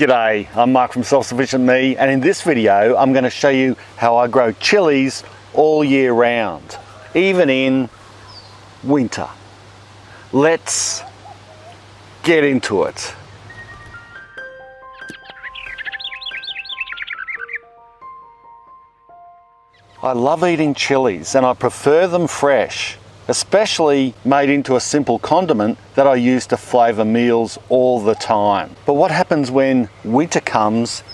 G'day, I'm Mark from Self Sufficient Me and in this video I'm going to show you how I grow chilies all year round, even in winter. Let's get into it. I love eating chilies and I prefer them fresh especially made into a simple condiment that I use to flavour meals all the time. But what happens when winter comes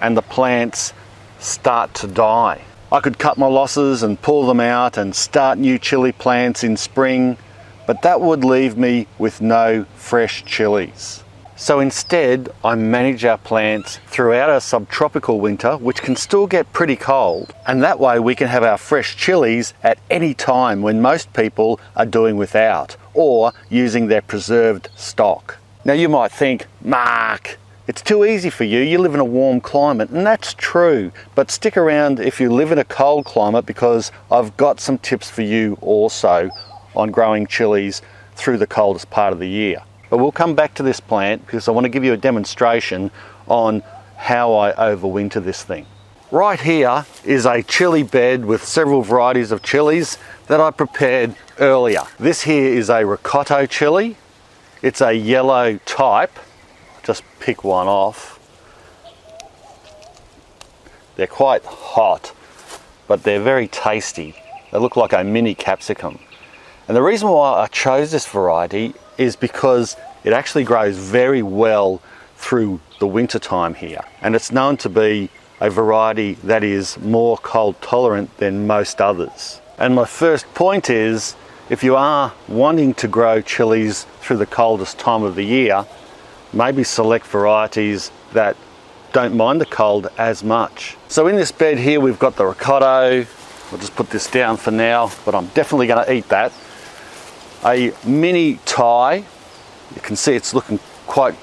and the plants start to die? I could cut my losses and pull them out and start new chili plants in spring, but that would leave me with no fresh chilies. So instead, I manage our plants throughout our subtropical winter, which can still get pretty cold. And that way we can have our fresh chilies at any time when most people are doing without or using their preserved stock. Now you might think, Mark, it's too easy for you. You live in a warm climate, and that's true. But stick around if you live in a cold climate because I've got some tips for you also on growing chilies through the coldest part of the year. But we'll come back to this plant because I want to give you a demonstration on how I overwinter this thing. Right here is a chili bed with several varieties of chilies that I prepared earlier. This here is a rocoto chili. It's a yellow type. Just pick one off. They're quite hot, but they're very tasty. They look like a mini capsicum. And the reason why I chose this variety is because it actually grows very well through the winter time here. And it's known to be a variety that is more cold tolerant than most others. And my first point is if you are wanting to grow chilies through the coldest time of the year, maybe select varieties that don't mind the cold as much. So in this bed here we've got the rocoto, I'll just put this down for now, but I'm definitely going to eat that a mini Thai. You can see it's looking quite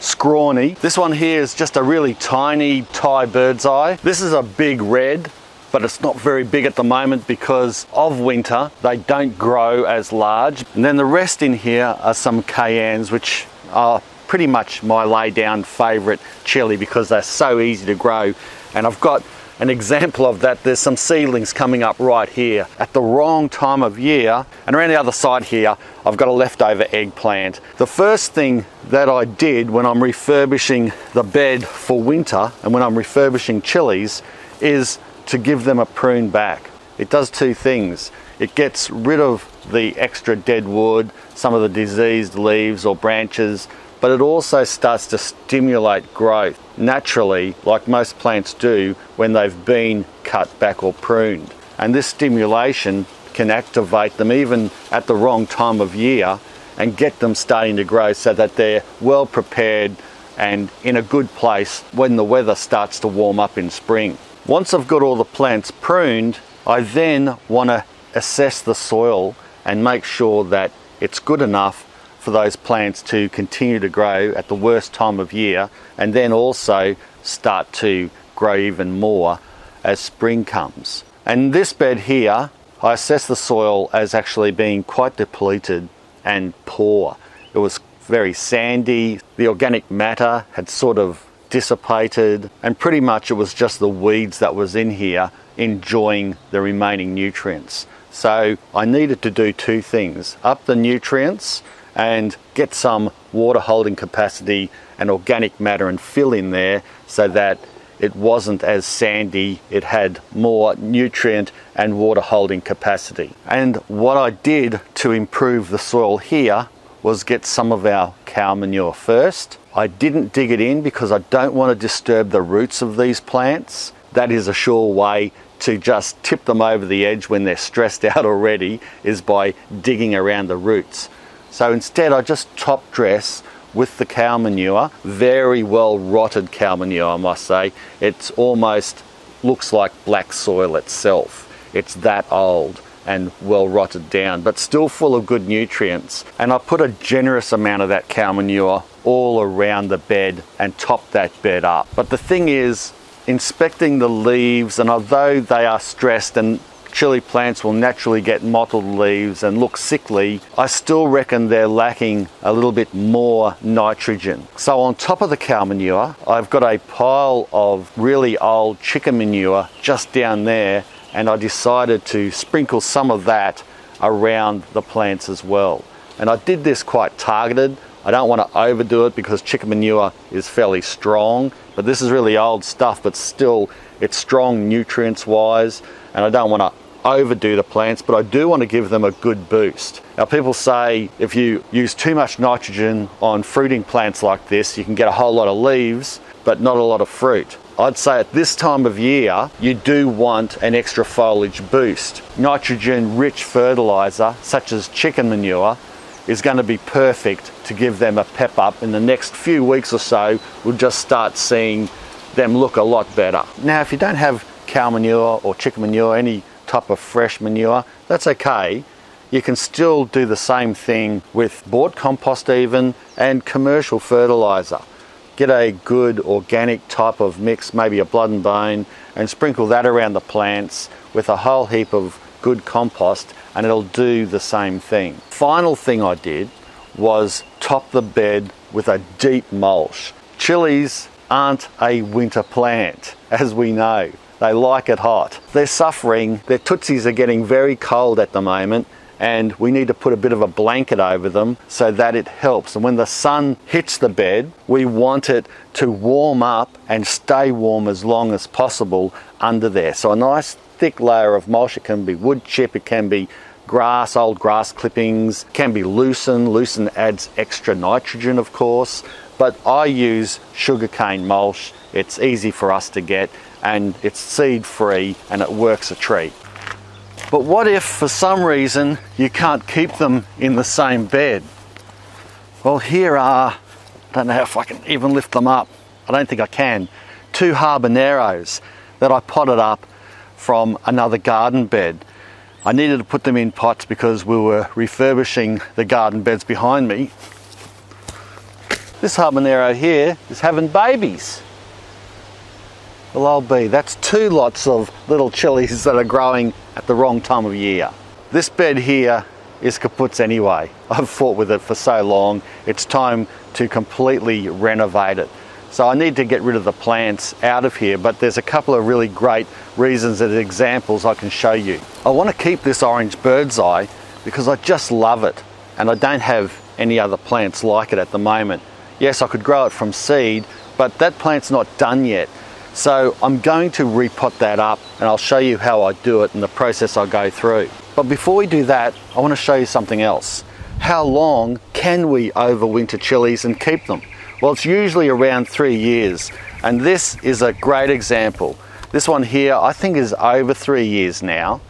scrawny. This one here is just a really tiny Thai bird's eye. This is a big red, but it's not very big at the moment because of winter. They don't grow as large. And then the rest in here are some cayennes, which are pretty much my lay down favorite chili because they're so easy to grow. And I've got an example of that, there's some seedlings coming up right here at the wrong time of year. And around the other side here, I've got a leftover eggplant. The first thing that I did when I'm refurbishing the bed for winter and when I'm refurbishing chilies is to give them a prune back. It does two things. It gets rid of the extra dead wood, some of the diseased leaves or branches, but it also starts to stimulate growth naturally, like most plants do when they've been cut back or pruned. And this stimulation can activate them even at the wrong time of year and get them starting to grow so that they're well prepared and in a good place when the weather starts to warm up in spring. Once I've got all the plants pruned, I then want to assess the soil and make sure that it's good enough for those plants to continue to grow at the worst time of year and then also start to grow even more as spring comes. And this bed here, I assess the soil as actually being quite depleted and poor. It was very sandy, the organic matter had sort of dissipated, and pretty much it was just the weeds that was in here enjoying the remaining nutrients. So I needed to do two things up the nutrients and get some water holding capacity and organic matter and fill in there so that it wasn't as sandy, it had more nutrient and water holding capacity. And what I did to improve the soil here was get some of our cow manure first. I didn't dig it in because I don't want to disturb the roots of these plants. That is a sure way to just tip them over the edge when they're stressed out already is by digging around the roots. So instead I just top dress with the cow manure, very well rotted cow manure I must say. It's almost looks like black soil itself. It's that old and well rotted down, but still full of good nutrients. And I put a generous amount of that cow manure all around the bed and top that bed up. But the thing is, inspecting the leaves, and although they are stressed and chili plants will naturally get mottled leaves and look sickly, I still reckon they're lacking a little bit more nitrogen. So on top of the cow manure, I've got a pile of really old chicken manure just down there and I decided to sprinkle some of that around the plants as well. And I did this quite targeted. I don't want to overdo it because chicken manure is fairly strong, but this is really old stuff, but still it's strong nutrients wise, and I don't want to overdo the plants, but I do want to give them a good boost. Now people say if you use too much nitrogen on fruiting plants like this, you can get a whole lot of leaves, but not a lot of fruit. I'd say at this time of year, you do want an extra foliage boost. Nitrogen rich fertilizer, such as chicken manure, is going to be perfect to give them a pep up. In the next few weeks or so, we'll just start seeing them look a lot better. Now, if you don't have cow manure or chicken manure, any type of fresh manure, that's okay. You can still do the same thing with bought compost even and commercial fertilizer. Get a good organic type of mix, maybe a blood and bone, and sprinkle that around the plants with a whole heap of good compost and it'll do the same thing. Final thing I did was top the bed with a deep mulch. Chilies aren't a winter plant, as we know. They like it hot. They're suffering, their tootsies are getting very cold at the moment and we need to put a bit of a blanket over them so that it helps. And when the sun hits the bed, we want it to warm up and stay warm as long as possible under there. So a nice thick layer of mulch, it can be wood chip, it can be grass, old grass clippings, can be lucerne. Lucerne adds extra nitrogen, of course, but I use sugarcane mulch. It's easy for us to get and it's seed free and it works a treat. But what if for some reason you can't keep them in the same bed? Well, here are, I don't know if I can even lift them up. I don't think I can. Two habaneros that I potted up from another garden bed. I needed to put them in pots because we were refurbishing the garden beds behind me. This habanero here is having babies. Well, I'll be. That's two lots of little chilies that are growing at the wrong time of year. This bed here is kaput anyway. I've fought with it for so long. It's time to completely renovate it. So I need to get rid of the plants out of here, but there's a couple of really great reasons and examples I can show you. I want to keep this orange bird's eye because I just love it and I don't have any other plants like it at the moment. Yes, I could grow it from seed, but that plant's not done yet. So I'm going to repot that up and I'll show you how I do it and the process I go through. But before we do that, I want to show you something else. How long can we overwinter chilies and keep them? Well, it's usually around three years. And this is a great example. This one here, I think is over three years now.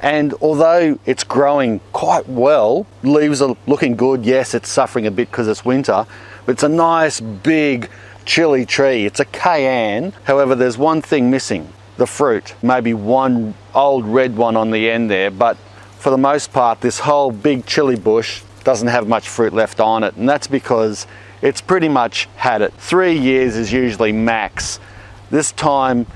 And although it's growing quite well, leaves are looking good. Yes, it's suffering a bit because it's winter, but it's a nice big chili tree. It's a cayenne. However, there's one thing missing, the fruit. Maybe one old red one on the end there, but for the most part, this whole big chili bush doesn't have much fruit left on it. And that's because it's pretty much had it. Three years is usually max. This time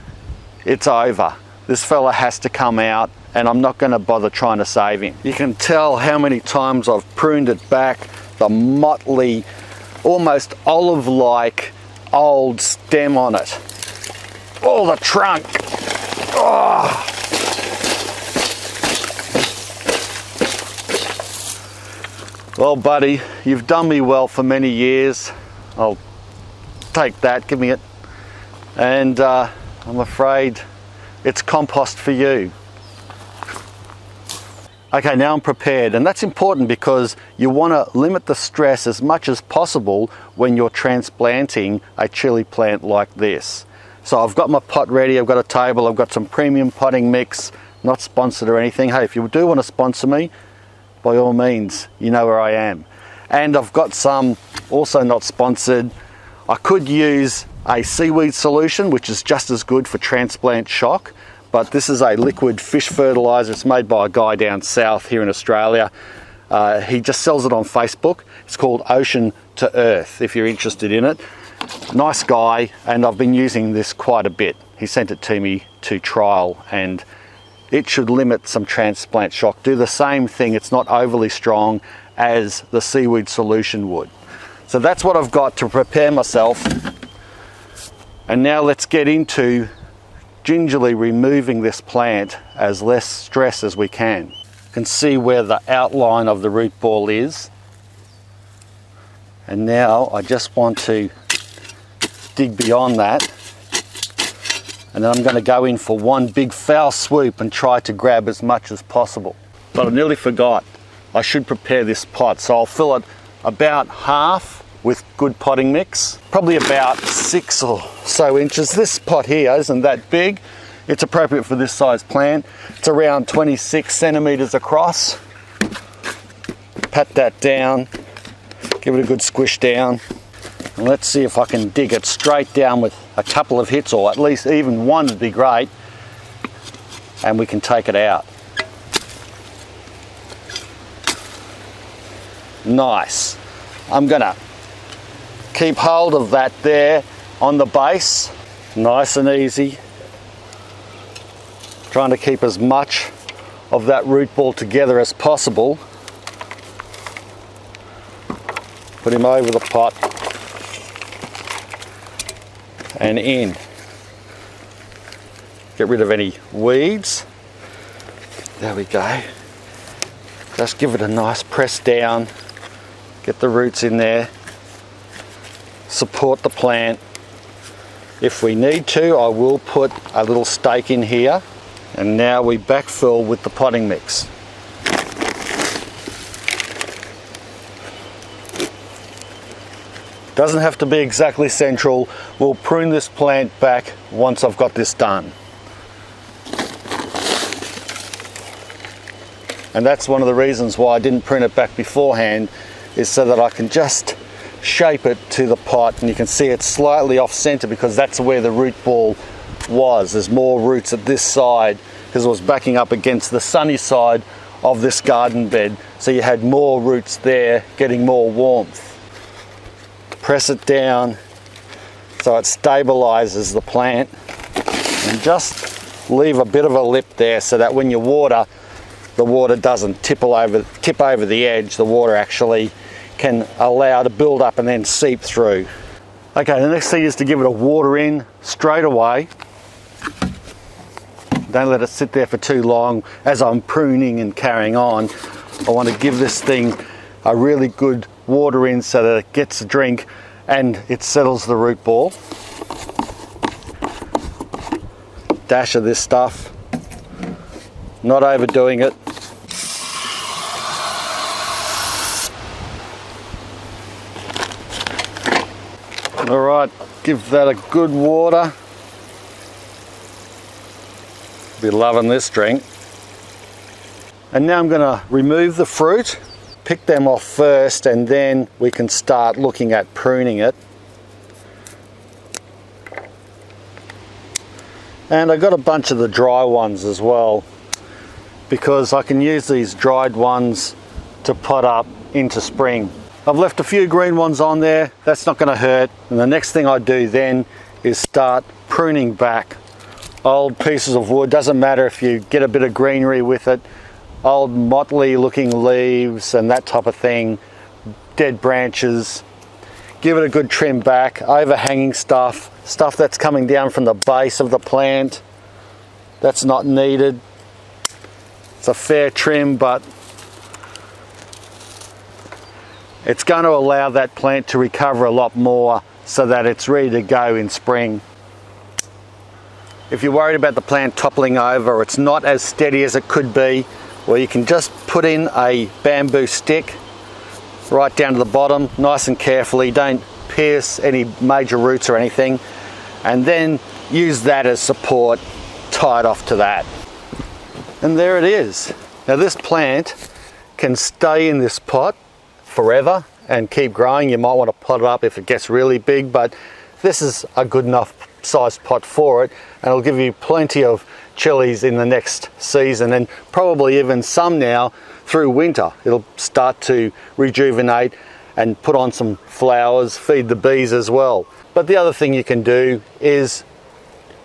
it's over. This fella has to come out and I'm not going to bother trying to save him. You can tell how many times I've pruned it back, the motley, almost olive-like old stem on it. Oh, the trunk. Oh. Well, buddy, you've done me well for many years. I'll take that, give me it. And uh, I'm afraid it's compost for you. Okay, now I'm prepared, and that's important because you want to limit the stress as much as possible when you're transplanting a chili plant like this. So I've got my pot ready, I've got a table, I've got some premium potting mix, not sponsored or anything. Hey, if you do want to sponsor me, by all means, you know where I am. And I've got some also not sponsored. I could use a seaweed solution, which is just as good for transplant shock, but this is a liquid fish fertilizer. It's made by a guy down south here in Australia. Uh, he just sells it on Facebook. It's called Ocean to Earth, if you're interested in it. Nice guy, and I've been using this quite a bit. He sent it to me to trial, and it should limit some transplant shock. Do the same thing, it's not overly strong as the seaweed solution would. So that's what I've got to prepare myself. And now let's get into gingerly removing this plant as less stress as we can. You can see where the outline of the root ball is. And now I just want to dig beyond that. And then I'm going to go in for one big foul swoop and try to grab as much as possible. But I nearly forgot, I should prepare this pot. So I'll fill it about half with good potting mix, probably about six or so inches. This pot here isn't that big. It's appropriate for this size plant. It's around 26 centimeters across. Pat that down, give it a good squish down. And let's see if I can dig it straight down with a couple of hits or at least even one would be great. And we can take it out. Nice. I'm gonna keep hold of that there on the base, nice and easy. Trying to keep as much of that root ball together as possible. Put him over the pot and in. Get rid of any weeds. There we go. Just give it a nice press down. Get the roots in there support the plant. If we need to, I will put a little stake in here. And now we backfill with the potting mix. Doesn't have to be exactly central. We'll prune this plant back once I've got this done. And that's one of the reasons why I didn't prune it back beforehand is so that I can just shape it to the pot and you can see it's slightly off center because that's where the root ball was. There's more roots at this side because it was backing up against the sunny side of this garden bed. So you had more roots there getting more warmth. Press it down so it stabilizes the plant and just leave a bit of a lip there so that when you water, the water doesn't tip over, tip over the edge. The water actually can allow to build up and then seep through. Okay, the next thing is to give it a water in straight away. Don't let it sit there for too long as I'm pruning and carrying on. I want to give this thing a really good water in so that it gets a drink and it settles the root ball. Dash of this stuff, not overdoing it. All right, give that a good water. Be loving this drink. And now I'm to remove the fruit, pick them off first, and then we can start looking at pruning it. And I got a bunch of the dry ones as well because I can use these dried ones to pot up into spring. I've left a few green ones on there, that's not going to hurt. And the next thing I do then is start pruning back old pieces of wood. Doesn't matter if you get a bit of greenery with it, old motley looking leaves and that type of thing, dead branches. Give it a good trim back, overhanging stuff, stuff that's coming down from the base of the plant. That's not needed. It's a fair trim, but it's going to allow that plant to recover a lot more so that it's ready to go in spring. If you're worried about the plant toppling over it's not as steady as it could be, well you can just put in a bamboo stick right down to the bottom, nice and carefully, don't pierce any major roots or anything, and then use that as support, tie it off to that. And there it is. Now this plant can stay in this pot forever and keep growing. You might want to pot it up if it gets really big, but this is a good enough sized pot for it and it'll give you plenty of chilies in the next season and probably even some now through winter. It'll start to rejuvenate and put on some flowers, feed the bees as well. But the other thing you can do is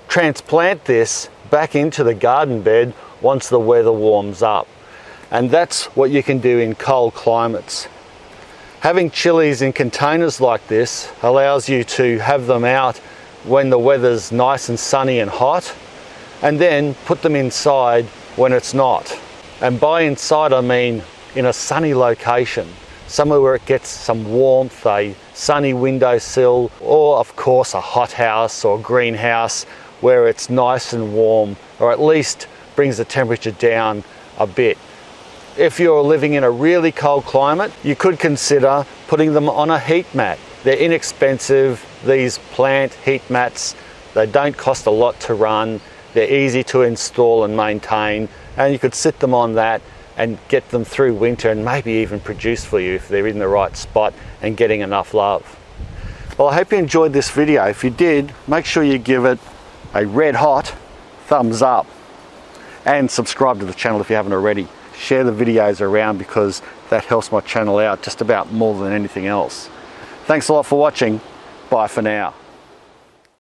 transplant this back into the garden bed once the weather warms up. And that's what you can do in cold climates. Having chilies in containers like this allows you to have them out when the weather's nice and sunny and hot and then put them inside when it's not. And by inside I mean in a sunny location, somewhere where it gets some warmth, a sunny windowsill, or of course a hothouse or greenhouse where it's nice and warm, or at least brings the temperature down a bit. If you're living in a really cold climate, you could consider putting them on a heat mat. They're inexpensive, these plant heat mats. They don't cost a lot to run. They're easy to install and maintain, and you could sit them on that and get them through winter and maybe even produce for you if they're in the right spot and getting enough love. Well, I hope you enjoyed this video. If you did, make sure you give it a red hot thumbs up and subscribe to the channel if you haven't already. Share the videos around because that helps my channel out just about more than anything else. Thanks a lot for watching. Bye for now.